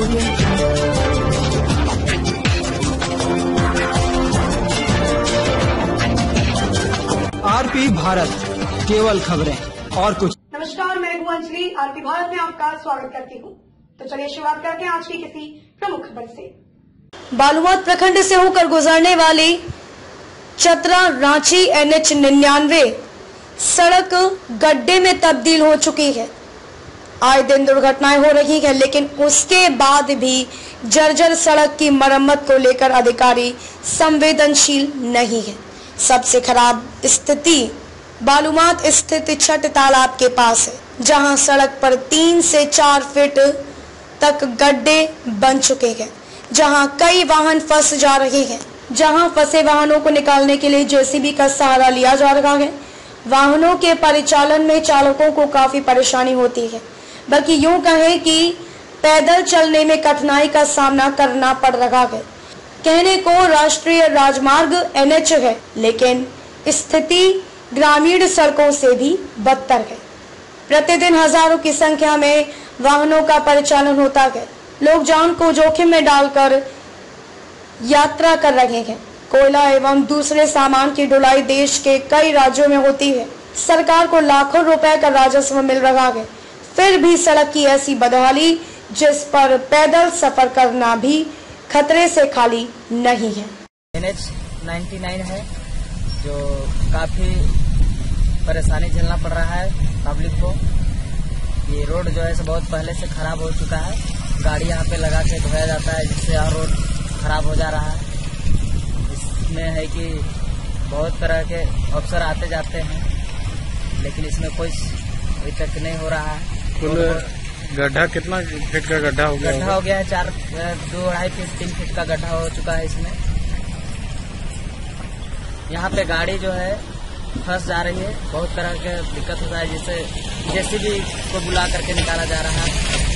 RP Bharat केवल खबरें और कुछ। नमस्कार मैं हूँ अंजलि। आरपी भारत में आपका स्वागत करती हूँ। तो चलिए शुरुआत करते हैं आज की किसी प्रमुख खबर से। बालुआत प्रखंड से होकर गुजरने वाली चतरा रांची एनएच निन्यानवे सड़क गड्ढे में तब्दील हो चुकी है। आए दिन दुर्घटनाएँ हो रही है, लेकिन उसके बाद भी जर्जर सड़क की मरम्मत को लेकर अधिकारी संवेदनशील नहीं है। सबसे खराब स्थिति बालूमात स्थित छठ तालाब के पास है, जहाँ सड़क पर तीन से चार फीट तक गड्ढे बन चुके हैं, जहाँ कई वाहन फंस जा रहे हैं, जहाँ फंसे वाहनों को निकालने के लिए जेसीबी का सहारा लिया जा रहा है। वाहनों के परिचालन में चालकों को काफ़ी परेशानी होती है। बल्कि यूँ कहें कि पैदल चलने में कठिनाई का सामना करना पड़ रहा है। कहने को राष्ट्रीय राजमार्ग एनएच है, लेकिन स्थिति ग्रामीण सड़कों से भी बदतर है। प्रतिदिन हज़ारों की संख्या में वाहनों का परिचालन होता है। लोग जान को जोखिम में डालकर यात्रा कर रहे हैं। कोयला एवं दूसरे सामान की ढुलाई देश के कई राज्यों में होती है। सरकार को लाखों रुपए का राजस्व मिल रहा है। फिर भी सड़क की ऐसी बदहाली, जिस पर पैदल सफ़र करना भी खतरे से खाली नहीं है। एन एच है, जो काफ़ी परेशानी झेलना पड़ रहा है पब्लिक को। ये रोड जो है बहुत पहले से खराब हो चुका है। गाड़ी यहाँ पे लगा के धोया जाता है, जिससे और रोड खराब हो जा रहा है। इसमें है कि बहुत तरह के अफसर आते जाते हैं, लेकिन इसमें कोई तक नहीं हो रहा है। कुल गड्ढा कितना फीट का गड्ढा हो गया गड्ढा हो गया है चार दो अढ़ाई फीट तीन फीट का गड्ढा हो चुका है इसमें। यहाँ पे गाड़ी जो है फंस जा रही है। बहुत तरह के दिक्कत होता है जिससे जेसीबी को बुला करके निकाला जा रहा है।